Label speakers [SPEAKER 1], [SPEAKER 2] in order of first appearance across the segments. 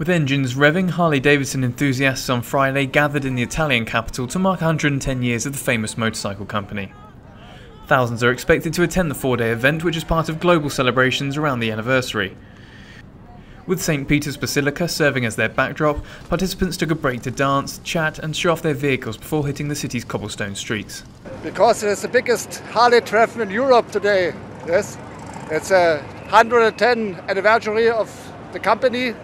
[SPEAKER 1] With engines revving, Harley Davidson enthusiasts on Friday gathered in the Italian capital to mark 110 years of the famous motorcycle company. Thousands are expected to attend the four day event, which is part of global celebrations around the anniversary. With St. Peter's Basilica serving as their backdrop, participants took a break to dance, chat, and show off their vehicles before hitting the city's cobblestone streets.
[SPEAKER 2] Because it is the biggest Harley track in Europe today. Yes, it's a 110 anniversary of the company,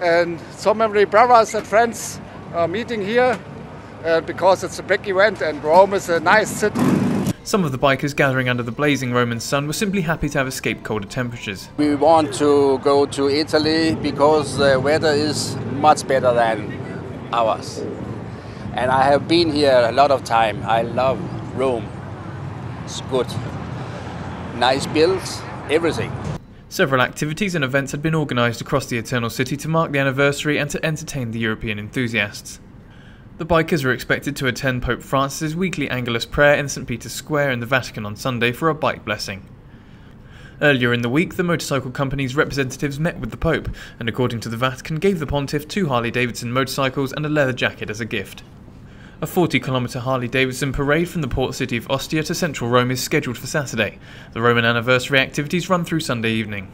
[SPEAKER 2] and so many brothers and friends are meeting here uh, because it's a big event and Rome is a nice city.
[SPEAKER 1] Some of the bikers gathering under the blazing Roman sun were simply happy to have escaped colder temperatures.
[SPEAKER 3] We want to go to Italy because the weather is much better than ours. And I have been here a lot of time. I love Rome. It's good. Nice builds, everything.
[SPEAKER 1] Several activities and events had been organised across the Eternal City to mark the anniversary and to entertain the European enthusiasts. The bikers were expected to attend Pope Francis's weekly Angelus prayer in St. Peter's Square in the Vatican on Sunday for a bike blessing. Earlier in the week, the motorcycle company's representatives met with the Pope, and according to the Vatican, gave the pontiff two Harley Davidson motorcycles and a leather jacket as a gift. A 40 kilometre Harley Davidson parade from the port city of Ostia to central Rome is scheduled for Saturday. The Roman anniversary activities run through Sunday evening.